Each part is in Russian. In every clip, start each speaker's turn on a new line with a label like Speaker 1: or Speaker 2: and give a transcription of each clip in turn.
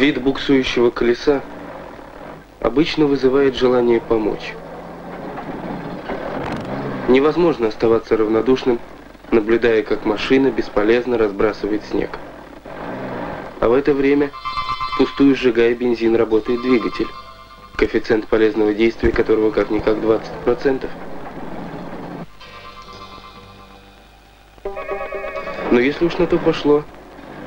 Speaker 1: Вид буксующего колеса обычно вызывает желание помочь. Невозможно оставаться равнодушным, наблюдая, как машина бесполезно разбрасывает снег. А в это время, пустую сжигая бензин, работает двигатель, коэффициент полезного действия которого как-никак 20%. Но если уж на то пошло,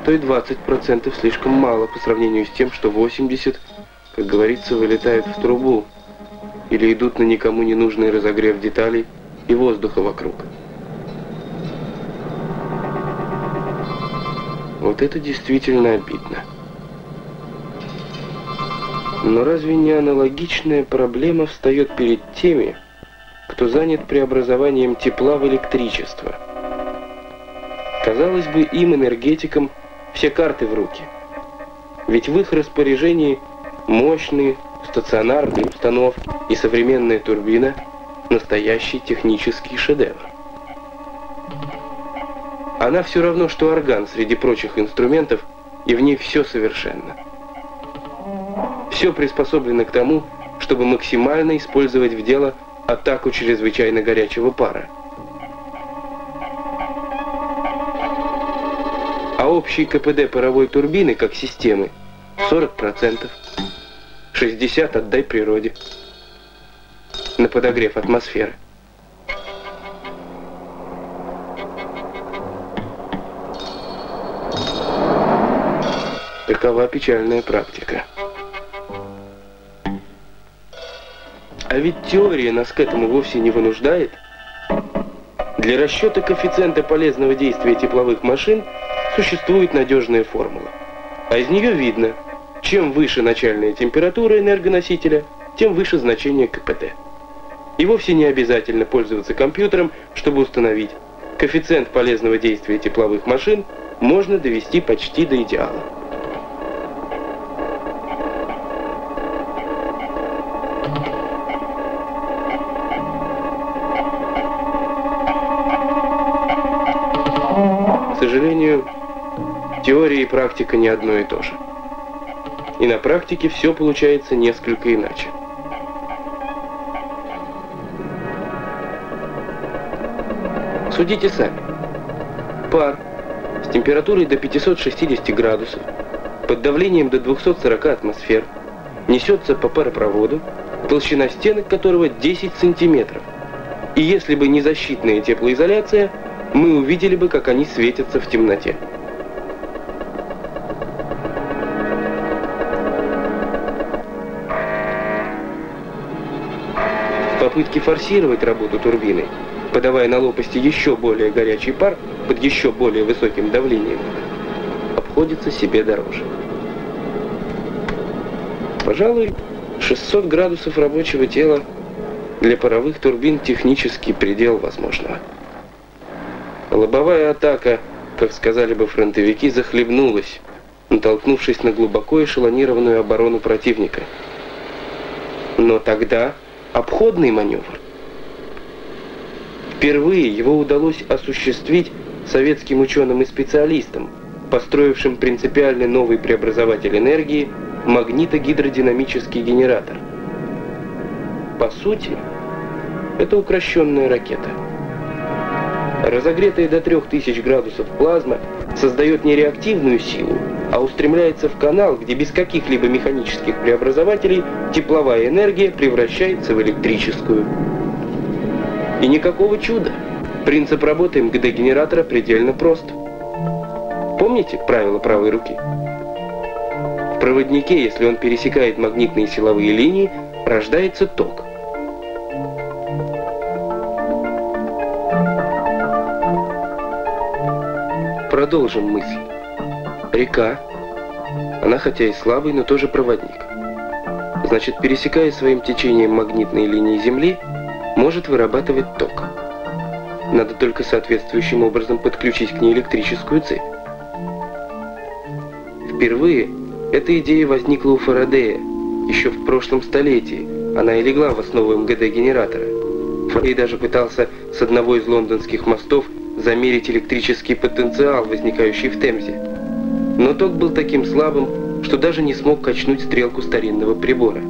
Speaker 1: то и 20% слишком мало по сравнению с тем, что 80%, как говорится, вылетают в трубу или идут на никому не нужный разогрев деталей и воздуха вокруг. Вот это действительно обидно. Но разве не аналогичная проблема встает перед теми, кто занят преобразованием тепла в электричество? Казалось бы, им, энергетикам, все карты в руки. Ведь в их распоряжении мощные стационарные установки и современная турбина – настоящий технический шедевр. Она все равно, что орган среди прочих инструментов, и в ней все совершенно. Все приспособлено к тому, чтобы максимально использовать в дело атаку чрезвычайно горячего пара. Общий КПД паровой турбины, как системы, 40%. 60% отдай природе. На подогрев атмосферы. Такова печальная практика. А ведь теория нас к этому вовсе не вынуждает. Для расчета коэффициента полезного действия тепловых машин существует надежная формула. А из нее видно, чем выше начальная температура энергоносителя, тем выше значение КПД. И вовсе не обязательно пользоваться компьютером, чтобы установить, коэффициент полезного действия тепловых машин можно довести почти до идеала. сожалению, теория и практика не одно и то же. И на практике все получается несколько иначе. Судите сами. Пар с температурой до 560 градусов, под давлением до 240 атмосфер, несется по паропроводу, толщина стенок которого 10 сантиметров. И если бы не защитная теплоизоляция – мы увидели бы, как они светятся в темноте. В попытке форсировать работу турбины, подавая на лопасти еще более горячий пар под еще более высоким давлением, обходится себе дороже. Пожалуй, 600 градусов рабочего тела для паровых турбин технический предел возможного. Лобовая атака, как сказали бы фронтовики, захлебнулась, натолкнувшись на глубоко эшелонированную оборону противника. Но тогда обходный маневр. Впервые его удалось осуществить советским ученым и специалистам, построившим принципиально новый преобразователь энергии – магнитогидродинамический генератор. По сути, это укращенная ракета – Разогретая до 3000 градусов плазма создает не реактивную силу, а устремляется в канал, где без каких-либо механических преобразователей тепловая энергия превращается в электрическую. И никакого чуда. Принцип работы МГД-генератора предельно прост. Помните правило правой руки? В проводнике, если он пересекает магнитные силовые линии, рождается ток – Продолжим мысль. Река, она хотя и слабый, но тоже проводник. Значит, пересекая своим течением магнитные линии Земли, может вырабатывать ток. Надо только соответствующим образом подключить к ней электрическую цепь. Впервые эта идея возникла у Фарадея, еще в прошлом столетии. Она и легла в основу МГД-генератора. Фарадей даже пытался с одного из лондонских мостов замерить электрический потенциал, возникающий в Темзе. Но ток был таким слабым, что даже не смог качнуть стрелку старинного прибора.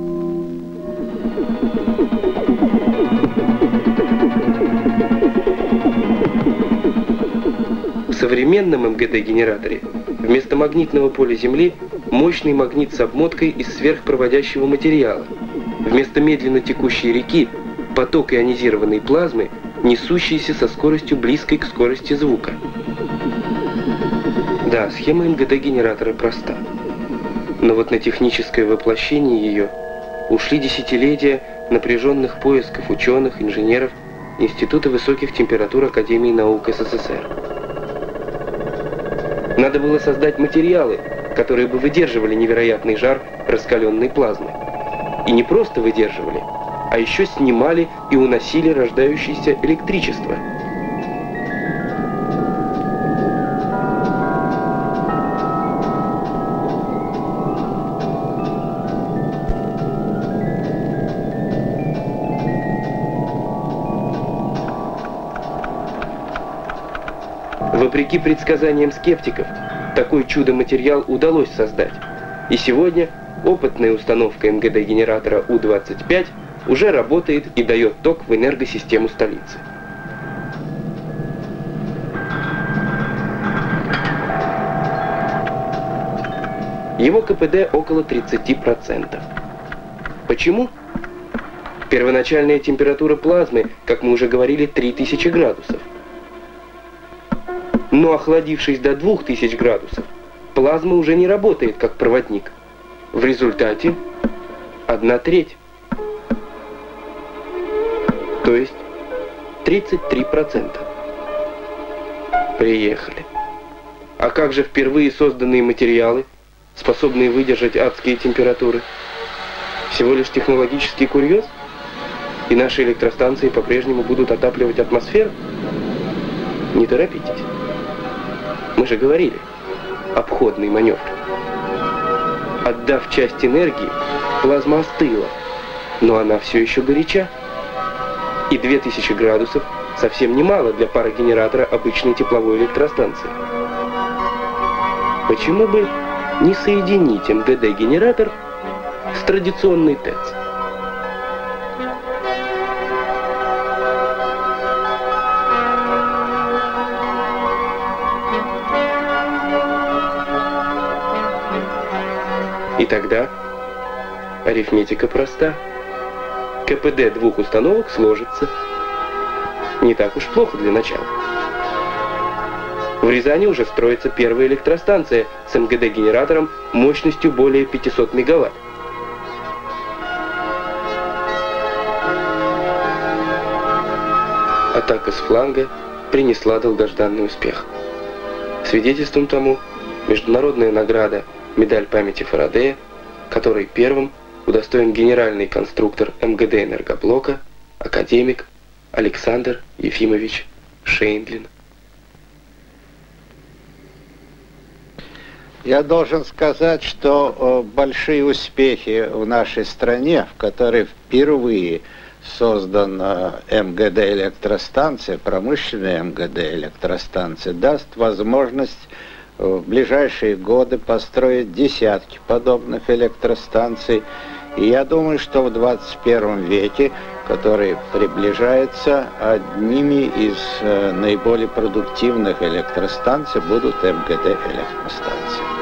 Speaker 1: В современном МГД-генераторе вместо магнитного поля Земли мощный магнит с обмоткой из сверхпроводящего материала. Вместо медленно текущей реки поток ионизированной плазмы, несущийся со скоростью близкой к скорости звука. Да, схема МГД-генератора проста. Но вот на техническое воплощение ее ушли десятилетия напряженных поисков ученых, инженеров Института высоких температур Академии наук СССР. Надо было создать материалы, которые бы выдерживали невероятный жар раскаленной плазмы. И не просто выдерживали, а еще снимали и уносили рождающееся электричество. Вопреки предсказаниям скептиков, такой чудо-материал удалось создать. И сегодня опытная установка МГД-генератора У-25 уже работает и дает ток в энергосистему столицы. Его КПД около 30%. Почему? Первоначальная температура плазмы, как мы уже говорили, 3000 градусов но охладившись до 2000 градусов, плазма уже не работает как проводник. В результате одна треть. То есть 33%. Приехали. А как же впервые созданные материалы, способные выдержать адские температуры? Всего лишь технологический курьез? И наши электростанции по-прежнему будут отапливать атмосферу? Не торопитесь. Мы же говорили. Обходный маневр. Отдав часть энергии, плазма остыла, но она все еще горяча. И 2000 градусов совсем немало для парогенератора обычной тепловой электростанции. Почему бы не соединить МГД-генератор с традиционной ТЭЦ? И тогда арифметика проста. КПД двух установок сложится. Не так уж плохо для начала. В Рязани уже строится первая электростанция с МГД-генератором мощностью более 500 мегаватт. Атака с фланга принесла долгожданный успех. Свидетельством тому международная награда медаль памяти Фарадея, который первым удостоен генеральный конструктор МГД энергоблока, академик Александр Ефимович Шейндлин.
Speaker 2: Я должен сказать, что э, большие успехи в нашей стране, в которой впервые создана МГД электростанция, промышленная МГД электростанция, даст возможность в ближайшие годы построить десятки подобных электростанций. И я думаю, что в 21 веке, который приближается, одними из э, наиболее продуктивных электростанций будут МГД электростанции.